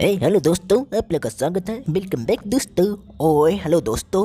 ए hello दोस्तों, आप लोग का स्वागत है। वेलकम बैक दोस्तों। ओए हेलो दोस्तों।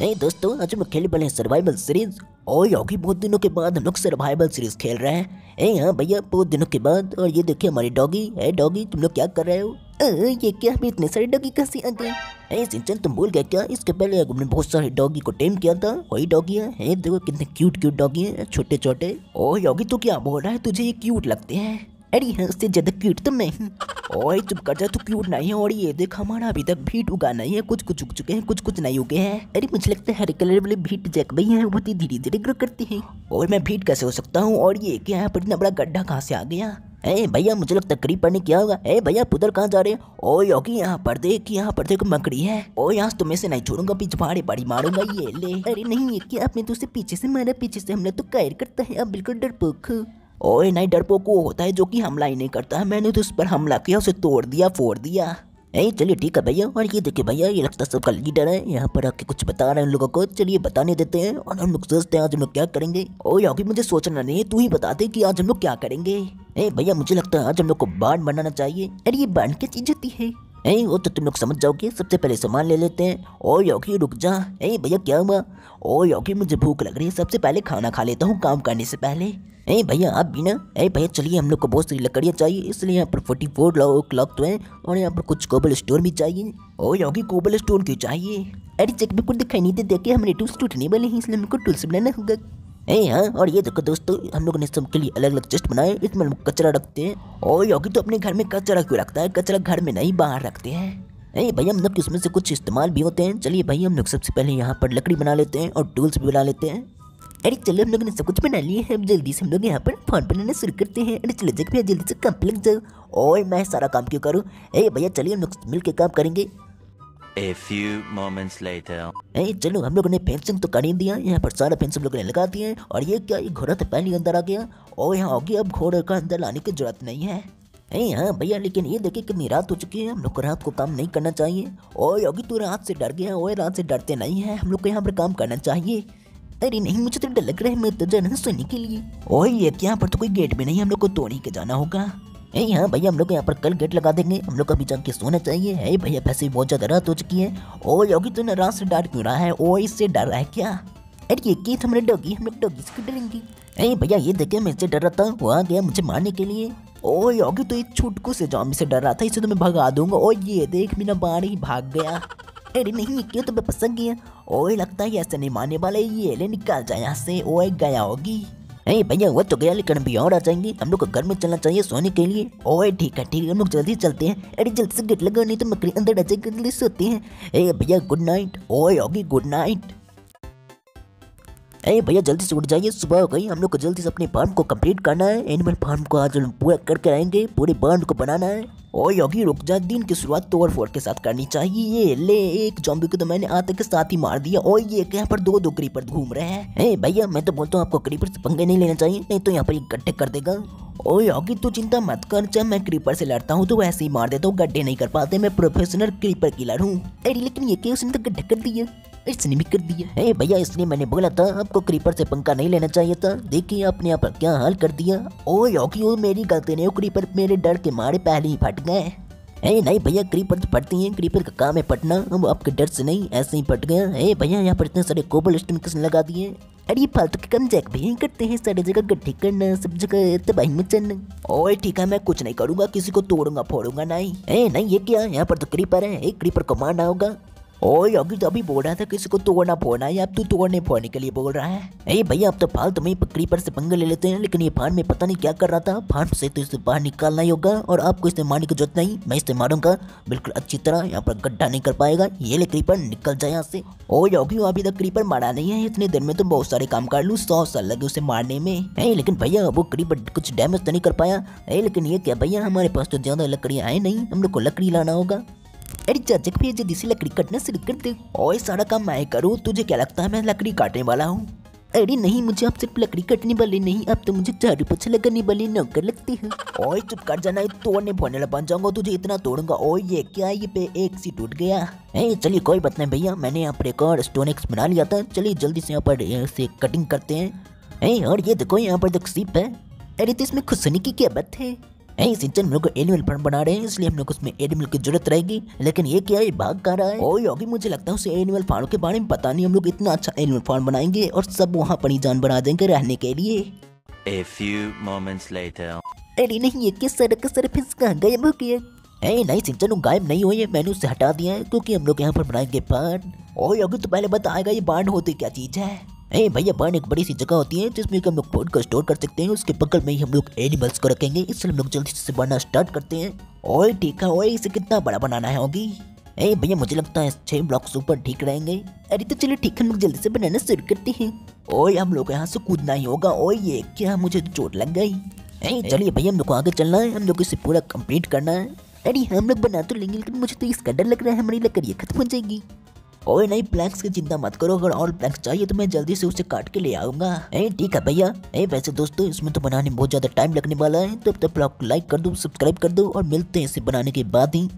ए दोस्तों, आज हम खेलने वाले हैं सर्वाइवल सीरीज़ ओए योगी बहुत दिनों के बाद हम लोग सर्वाइवल सीरीज़ खेल रहे हैं। ए हाँ भैया, बहुत दिनों के बाद। और ये देखिए हमारी डॉगी ए डॉगी तुम लोग क्या कर रहे हो? ये क्या? हमें इतने सारे डॉगी कैसे आ गए ए सिंचन तुम भूल गए क्या? इसके पहले हमने बहुत सारे डॉगी को टेम किया था, वही डॉगी है। देखो कितने क्यूट क्यूट डॉगी हैं छोटे छोटे ओ योगी तू क्या बोल रहा है? तुझे ये क्यूट लगते हैं। अरे हाँ उससे ज़्यादा क्यूट तो मैं हूँ। ओए, चुप कर जा, तू क्यूट नहीं है और ये देख, हमारा अभी तक भीट उगा नहीं है। कुछ कुछ उग चुके हैं, कुछ कुछ नहीं उगे हैं। अरे, मुझे लगता है हरे कलर वाले भीट जैक भाई हैं, बहुत ही धीरे धीरे ग्रो करते हैं। और मैं भीट कैसे हो सकता हूँ? और ये क्या है? पर इतना बड़ा गड्ढा कहाँ से आ गया? ए, भैया, मुझे लगता करीब पड़ने क्या होगा? ए, भैया पुदर कहाँ जा रहे हो? ओ योगी, यहाँ पर देख, यहाँ पर देखो, मकड़ी है। ओ यहाँ से तो नहीं छोड़ूँगा पीछे फाड़े बड़ी मारूँगा, ये ले। अरे, नहीं, ये क्या? आपने तो उसे पीछे से मारा, पीछे से हमला तो कैर करता है। अब बिल्कुल डरपोक। ओए, नहीं, डरपोक होता है जो कि हमला ही नहीं करता। मैंने तो उस पर हमला किया, उसे तोड़ दिया, फोड़ दिया। ए, चलिए ठीक है भैया, और ये देखिए भैया, ये लगता सबका लीडर है। यहाँ पर आके कुछ बता रहे हैं लोगों को। चलिए बताने देते हैं, और हम लोग सोचते हैं आज हम लोग क्या करेंगे। ओ योगी मुझे सोचना नहीं है, तू ही बता दे कि आज हम लोग क्या करेंगे। ए, भैया, मुझे लगता है आज हम लोग को बाढ़ बनाना चाहिए। अरे, ये बाढ़ क्या चीज़ होती है? ए वो तो तुम लोग समझ जाओगे, सबसे पहले सामान ले लेते हैं। ओ योगी, रुक जा। ए भैया, क्या हुआ? ओ योगी, मुझे भूख लग रही है। सबसे पहले खाना खा लेता हूँ काम करने से पहले। ए भैया, आप भी ना? ए भैया, चलिए, हम लोग को बहुत सारी लकड़ियाँ चाहिए, इसलिए यहाँ पर फोर्टी फोर क्लॉक तो है, और यहाँ पर कुछ कोबल स्टोर भी चाहिए। ओ योगी कोबल स्टोर क्यों चाहिए? अरे चेक में कुछ दिखाई नहीं दे देखे हमारे टूल्स टूटने वाले हैं? इसलिए हमको टूल्स बनाना होगा। हाँ और ये देखो दोस्तों, हम लोगों ने सबके लिए अलग अलग चेस्ट बनाए, इसमें हम कचरा रखते हैं। और योगी तो अपने घर में कचरा क्यों रखता है? कचरा घर में नहीं, बाहर रखते हैं। ए भैया हम लोग इसमें से कुछ इस्तेमाल भी होते हैं। चलिए भैया हम लोग सबसे पहले यहाँ पर लकड़ी बना लेते हैं और टूल्स भी बना लेते हैं। अरे चलो, हम लोग ने सब कुछ बना लिए हैं। जल्दी से हम लोग यहाँ पर फ़ोन बनाना शुरू करते हैं। अरे चलो जग भैया जल्दी से काम लग जाओ। और मैं सारा काम क्यों करूँ? ए भैया, चलिए हम लोग मिल के काम करेंगे। A few moments later. ए, चलो, हम लोगों ने फेंसिंग तो कर ही दिया, यहाँ पर सारा फेंस हम लोगों ने लगा दिया और ये क्या, ये घोड़ा तो पहले अंदर आ गया। और यहाँ होगी अब घोड़े का अंदर लाने की ज़रूरत नहीं है। ए हाँ भैया, लेकिन ये देखिए कितनी रात हो चुकी है, हम लोग को रात को काम नहीं करना चाहिए। और योगी, तू रात से डर गया ओए रात से डरते नहीं है, हम लोग को यहाँ पर काम करना चाहिए। अरे नहीं, मुझे तो डर लग रहा है, मैं तो जाना सोने के लिए। ओए ये यहाँ पर तो कोई गेट भी नहीं हम लोग को तोड़ ही के जाना होगा। हाँ भैया हम लोग यहाँ पर कल गेट लगा देंगे। हम लोग अभी जान के सोना चाहिए। है भैया पैसे बहुत ज़्यादा रात हो चुकी है। ओ योगी तूने रात से डर क्यों रहा है? ओ इससे डर रहा है क्या? अरे, ये की हमारे डॉगी, हम लोग डॉगी से डरेंगे। ए भैया, ये देखे, मैं इससे डर रहा था, वो आ गया मुझे मारने के लिए। ओ योगी तो एक छुटकू से जॉम्बी से डर रहा था, इसे तो मैं भगा दूँगा। ओ ये देख मेरा बाण ही भाग गया। अरे, नहीं ये क्यों तुम्हें पसंद गया? ओए, लगता है ऐसे नहीं मारने वाले। ये ले निकाल जाए यहाँ से। ओए, गया होगी। भैया, वो तो गया, लेकिन अभी और आ जाएँगे। हम लोग को घर में चलना चाहिए सोने के लिए। ओए ठीक है ठीक है, हम लोग जल्दी चलते हैं। अरे, जल्दी से गेट लगा नहीं तो मकड़ी अंदर आ जाएगी, जल्दी सोते हैं। ए, भैया गुड नाइट ओए होगी गुड नाइट ए भैया, जल्दी से उठ जाइए, सुबह हो गई हम लोग को जल्दी से अपने फार्म को कंप्लीट करना है। एनिमल फार्म को आज हम पूरा करके आएँगे, पूरे बाँध को बनाना है। ओ योगी, रुक जा, दिन की शुरुआत तोड़ फोड़ के साथ करनी चाहिए। ले, एक जॉम्बी को तो मैंने आते के साथ ही मार दिया। और ये यहाँ पर दो दो क्रीपर घूम रहे हैं? ए भैया, मैं तो बोलता हूँ आपको क्रीपर से पंगे नहीं लेना चाहिए, नहीं तो यहाँ पर गड्ढे कर देगा। ओ योगी, तू चिंता मत कर, जब मैं क्रीपर से लड़ता हूँ तो वैसे ही मार देता हूँ, गड्ढे नहीं कर पाते, मैं प्रोफेशनल क्रीपर किलर हूँ। अरे, लेकिन ये क्या उसने तो गड्ढा कर दिया इसने भी कर दिया ए भैया, इसलिए मैंने बोला था, आपको क्रीपर से पंखा नहीं लेना चाहिए था। देखिए, आपने यहाँ पर क्या हाल कर दिया। ओ योगी ओ मेरी गलती नहीं हो क्रीपर मेरे डर के मारे पहले ही फट गए। ए, नहीं भैया क्रीपर तो पटती हैं क्रीपर का काम है पटना हम आपके डर से नहीं, ऐसे ही पट गया। ए भैया, यहाँ पर इतने सारे कोबल स्टोन किसने लगा दिए? अरे फालतू के कम जैक भैया करते हैं, सारी जगह गड्ढे करना, सब जगह तबाही मचाना। ओए, ठीक है, मैं कुछ नहीं करूँगा, किसी को तोड़ूँगा, फोड़ूँगा नहीं। ए, नहीं, ये क्या? यहाँ पर तो क्रीपर है, एक क्रीपर को मारना होगा। ओए योगी तो अभी बोल रहा था किसी को तोड़ना फोड़ना है, अब तू तोड़ने फोड़ने के लिए बोल रहा है। ए भैया, अब तो फालतू में क्रीपर से पंगे ले लेते हैं, लेकिन ये फार्म में पता नहीं क्या कर रहा था। फार्म से तो इसे बाहर निकालना ही होगा, और आपको इसे मारने की ज़रूरत नहीं। मैं इसे मारूँगा, बिल्कुल अच्छी तरह, यहाँ पर गड्ढा नहीं कर पाएगा। ये ले क्रीपर निकल जाए यहाँ से। ओ योगी अभी तक क्रीपर मारा नहीं है, इतने देर में तो बहुत सारे काम कर लूँ, सौ साल लगे उसे मारने में। लेकिन भैया वो क्रीपर कुछ डैमेज तो नहीं कर पाया। लेकिन ये क्या भैया, हमारे पास तो ज़्यादा लकड़ियाँ आए नहीं, हम लोग को लकड़ी लाना होगा। अरे चाचा भैया जल्दी से लकड़ी काटना शुरू कर दे। ओए सारा काम मैं करूँ, तुझे क्या लगता है मैं लकड़ी काटने वाला हूँ? अरे नहीं, मुझे आप सिर्फ़ लकड़ी कटने वाले नहीं अब तो मुझे झाड़ू पोछा लगाने वाले नौकर लगते हैं। ओए चुप कर जाना, ये तोड़ने फोड़ने लग जाऊँगा, तुझे इतना तोड़ूँगा। ओए ये क्या, ये पे एक सी टूट गया। ए, चलिए कोई बात नहीं भैया, मैंने यहाँ पर एक और स्टोन एक्स बना लिया था। चलिए जल्दी से यहाँ पर से कटिंग करते हैं। ए, और ये देखो, यहाँ पर देखो सीप है। अरे तो इसमें खुशनी की क्या बात है? सिंचन हम लोग को एनिमल फार्म बना रहे हैं इसलिए हम लोग उसमें एनिमल की ज़रूरत रहेगी। लेकिन ये क्या है ये भाग कहाँ रहा है? ओ योगी मुझे लगता है उसे एनिमल फार्म के बारे में पता नहीं हम लोग इतना अच्छा एनिमल फार्म बनाएँगे और सब वहाँ पर ही जानवर आ जाएँगे रहने के लिए। A few moments later. अरे नहीं ये किस सड़क का सर फिस कहाँ गायब हो गया? ए नहीं सिंचन गायब नहीं हुई है मैंने उसे हटा दिया है क्योंकि हम लोग यहाँ पर बनाएँगे बाढ़। ओ योगी तो पहले बताएगा ये बाढ़ होती क्या चीज़ है? ए भैया बाढ़ एक बड़ी सी जगह होती है जिसमें हम लोग फ़ूड को स्टोर कर सकते हैं। उसके बगल में ही हम लोग एनिमल्स को रखेंगे। इसलिए हम लोग जल्दी से बनाना स्टार्ट करते हैं। ओए, ठीक है, ओए, इसे कितना बड़ा बनाना है होगी? ए भैया, मुझे लगता है छह ब्लॉक्स ऊपर ठीक रहेंगे। अरे तो चलिए ठीक है, हम लोग जल्दी से बनाना शुरू करते हैं। ओए, हम लोग यहाँ से कूदना ही होगा। ओए, ये क्या, मुझे तो चोट लग गई। चलिए भैया, हम लोग को आगे चलना है। हम लोग इसे पूरा कंप्लीट करना है। अरे हम लोग बना तो लेंगे, लेकिन मुझे तो इसका डर लग रहा है। हमारी लकड़ी खत्म हो जाएगी। ओए नहीं प्लैक्स की चिंता मत करो अगर और प्लैक्स चाहिए तो मैं जल्दी से उसे काट के ले आऊँगा। ठीक है भैया। वैसे दोस्तों इसमें तो बनाने में बहुत ज़्यादा टाइम लगने वाला है तो अब तक ब्लॉग को लाइक कर दो सब्सक्राइब कर दो और मिलते हैं इसे बनाने के बाद ही।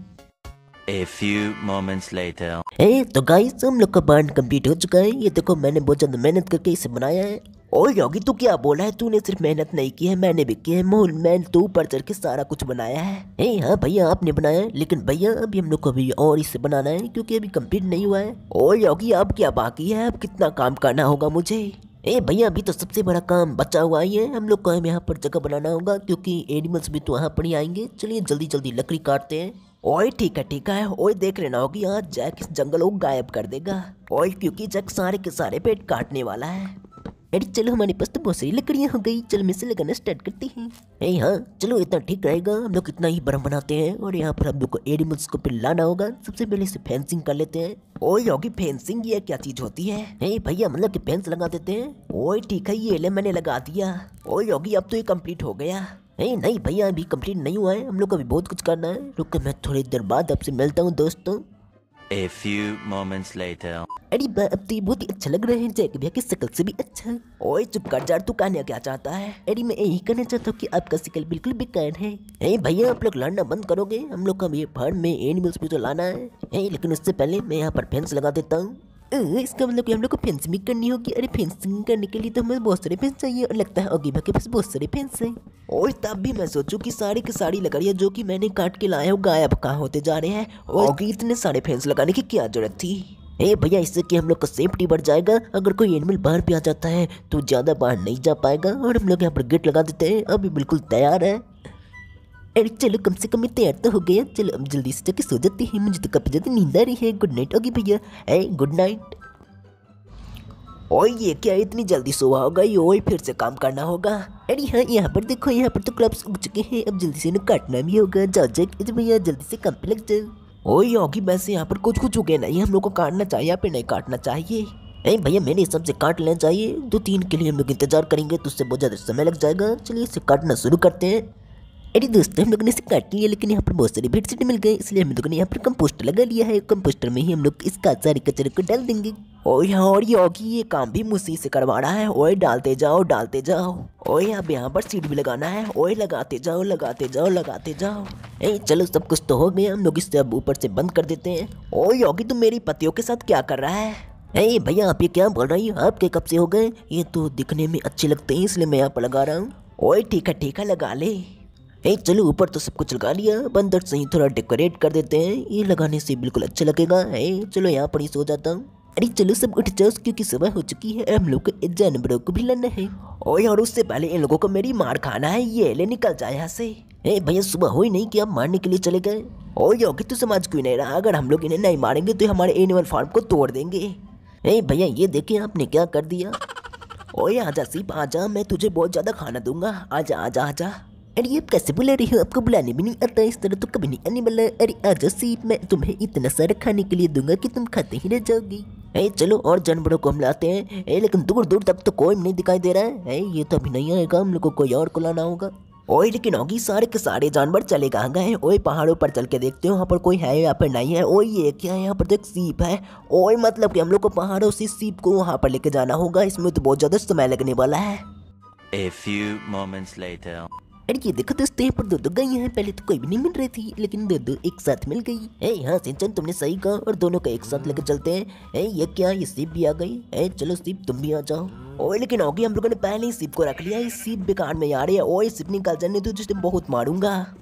A few moments later. ए तो गाइस हम लोग का बैंड कंप्लीट हो चुका है। ये देखो मैंने बहुत ज़्यादा मेहनत करके इसे बनाया है। ओए योगी तू क्या बोला है? तूने सिर्फ़ मेहनत नहीं की है, मैंने भी की है। मोल मैंने तू ऊपर चढ़ के सारा कुछ बनाया है। ए हाँ भैया, आपने बनाया है, लेकिन भैया, अभी हम लोग को अभी और इसे बनाना है, क्योंकि अभी कंप्लीट नहीं हुआ है। ओ योगी अब क्या बाकी है? अब कितना काम करना होगा मुझे? ए भैया, अभी तो सबसे बड़ा काम बचा हुआ ही है। हम लोग को यहाँ पर जगह बनाना होगा, क्योंकि एनिमल्स भी तो यहाँ पर ही आएँगे। चलिए जल्दी जल्दी लकड़ी काटते हैं। ओए, ठीक है ठीक है। ओए, देख लेना होगी यहाँ जैक इस जंगल को गायब कर देगा। ओए, क्योंकि जैक सारे के सारे पेट काटने वाला है। अरे चलो हमारे पास तो बहुत सारी लकड़ियाँ हो गई। चलो मिसे लगाना स्टार्ट करते हैं। हाँ चलो इतना ठीक रहेगा। हम लोग इतना ही बर्म बनाते हैं और यहाँ पर हम लोग को एनिमल्स को फिर लाना होगा। सबसे पहले इसे फेंसिंग कर लेते हैं। ओए, योगी फेंसिंग ये क्या चीज़ होती है? भैया मतलब कि फेंस लगा देते हैं। ओए, ठीक है, ये ले मैंने लगा दिया। ओए, योगी, अब तो ये कंप्लीट हो गया। नहीं नहीं, भैया, अभी कंप्लीट नहीं हुआ है। हम लोग को अभी बहुत कुछ करना है। रुक, मैं थोड़ी देर बाद आपसे मिलता हूँ, दोस्तों। A few moments later. अरे बा अब तो ये बहुत ही अच्छा लग रहा है जैक भैया की शक्ल से भी अच्छा ओए, चुप कर जा तू कहने क्या चाहता है? अरे मैं यही कहना चाहता हूँ कि आपका शिकल बिल्कुल बेकार है। भैया, आप लोग लड़ना बंद करोगे? हम लोग का ये फार्म में एनिमल्स भी तो लाना है। लेकिन उससे पहले मैं यहाँ पर फेंस लगा देता हूँ। इसका मतलब कि हम लोग को फेंसिंग भी करनी होगी। अरे फेंसिंग करने के लिए तो हमें बहुत सारे फेंस चाहिए और लगता है अगी के पास बहुत सारे फेंस हैं। और तब भी मैं सोचूं कि सारी की सारी लकड़ियाँ जो कि मैंने काट के लाया हूँ गायब कहाँ होते जा रहे हैं। और इतने सारे फेंस लगाने की क्या ज़रूरत थी? ए भैया इससे कि हम लोग का सेफ्टी बढ़ जाएगा। अगर कोई एनिमल बाहर भी आ जाता है तो ज़्यादा बाहर नहीं जा पाएगा। और हम लोग यहाँ पर गेट लगा देते हैं। अभी बिल्कुल तैयार है। अरे चलो कम से कम तैयार तो हो गया चलो अब जल्दी से जाके सो जाते हैं मुझे तो काफ़ी ज़्यादा नींद आ रही है गुड नाइट होगी भैया ए गुड नाइट ओए ये क्या इतनी जल्दी सोया होगा ये ओए फिर से काम करना होगा अरे हाँ यहाँ पर देखो यहाँ पर तो क्लब्स उग चुके हैं अब जल्दी से इन्हें काटना भी होगा जाओ जाओ भैया जल्दी से काम पे लग जाओ ओए योगी वैसे यहाँ पर कुछ कुछ उगे नहीं हम लोग को काटना चाहिए या फिर नहीं काटना चाहिए नहीं भैया मेरे हिसाब से काट लेना चाहिए दो तीन के लिए हम लोग इंतज़ार करेंगे तो उससे बहुत ज़्यादा समय लग जाएगा चलिए इसे काटना शुरू करते हैं अरे दोस्तों, हम लोगों ने इसे काट लिया, लेकिन यहाँ पर बहुत सारे बेड सीट मिल गए, इसलिए हम लोगों ने यहाँ पर कंपोस्टर लगा लिया है। कंपोस्टर में ही हम लोग इसका सारे कचरे को डाल देंगे। और यहाँ और ये होगी ये काम भी मुझसे से करवा रहा है। ओए, डालते जाओ डालते जाओ। ओए अब यहाँ पर सीट भी लगाना है। ओए, लगाते जाओ लगाते जाओ लगाते जाओ। ए, चलो, सब कुछ तो हो गया। हम लोग इससे अब ऊपर से बंद कर देते हैं। ओ योगी तुम मेरी पतियों के साथ क्या कर रहा है? ए, भैया, आप ये क्या बोल रही हो? आपके कब से हो गए? ये तो दिखने में अच्छे लगते हैं, इसलिए मैं यहाँ पर लगा रहा हूँ। ओए, ठीक है ठीक है, लगा ले। ए, चलो, ऊपर तो सब कुछ लगा लिया। बंदर से ही थोड़ा डेकोरेट कर देते हैं। ये लगाने से बिल्कुल अच्छा लगेगा। ए, चलो, यहाँ पर ही सो जाता हूँ। अरे, चलो, सब उठ जाओ, क्योंकि सुबह हो चुकी है। हम लोग को जानवरों को भी लाना है। और उससे पहले इन लोगों को मेरी मार खाना है। ये, ले निकल जाए यहाँ से। ए, भैया, सुबह हो ही नहीं कि आप मारने के लिए चले गए। ओ, योगी तो समझ क्यों नहीं रहा? अगर हम लोग इन्हें नहीं मारेंगे तो हमारे एनिमल फार्म को तोड़ देंगे। ए, भैया, ये देखिए आपने क्या कर दिया? ओए आजा, सिप, आजा, मैं तुझे बहुत ज़्यादा खाना दूँगा। आजा आजा आजा। अरे आप कैसे बुला रही हो आपको बुलाने भी नहीं आता इस तरह तो कभी नहीं आने वाला अरे आजा सीट मैं तुम्हें इतना सारा खाने के लिए दूँगा कि तुम खाते ही रह जाओगी ए चलो और जानवरों को हम लाते हैं ए लेकिन दूर दूर तक तो कोई नहीं दिखाई दे रहा है ये तो अभी नहीं आएगा हम लोग को कोई और को लाना होगा ओए लेकिन होगी सारे के सारे जानवर चले कहाँ गए ओए पहाड़ों पर चल के देखते हो वहाँ पर कोई है या फिर नहीं है ओए ये क्या है यहाँ पर एक सीप है ओए मतलब कि हम लोग को पहाड़ों से सीप को वहाँ पर लेके जाना होगा इसमें तो बहुत ज़्यादा समय लगने वाला है A few moments later. अरे ये देखो दोस्तों यहाँ पर दो दो गई हैं। पहले तो कोई भी नहीं मिल रही थी लेकिन दो दो एक साथ मिल गई। ए हाँ सिंचन तुमने सही कहा और दोनों को एक साथ लेकर चलते हैं। ए ये क्या ये सीप भी आ गई? है चलो सीप तुम भी आ जाओ। ओए लेकिन होगी हम लोगों ने पहले ही सीप को रख लिया इस सीप बेकार में यार है। ओए सीप निकाल जाने तो जिससे बहुत मारूँगा।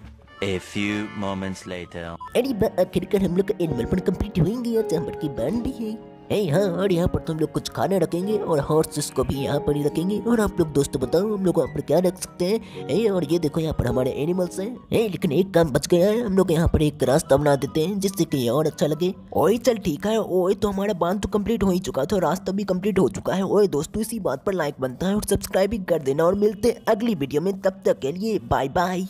A few moments later. अरे आखिरकार हम लोग का एनिमल पण कंप्लीट होंगे और पर की बन भी है। ए हाँ और यहाँ पर तो हम लोग कुछ खाना रखेंगे और हॉर्सेस को भी यहाँ पर ही रखेंगे। और आप लोग दोस्तों बताओ, हम लोग यहाँ पर क्या रख सकते हैं? ए और ये देखो यहाँ पर हमारे एनिमल्स हैं। ए लेकिन एक काम बच गया है, हम लोग यहाँ पर एक रास्ता बना देते हैं जिससे कि और अच्छा लगे। ओए, चल ठीक है, ओए तो हमारा बाँध तो कंप्लीट हो ही चुका था, रास्ता भी कंप्लीट हो चुका है। ओए, दोस्तों, इसी बात पर लाइक बनता है और सब्सक्राइब भी कर देना और मिलते हैं अगली वीडियो में, तब तक के लिए बाय बाय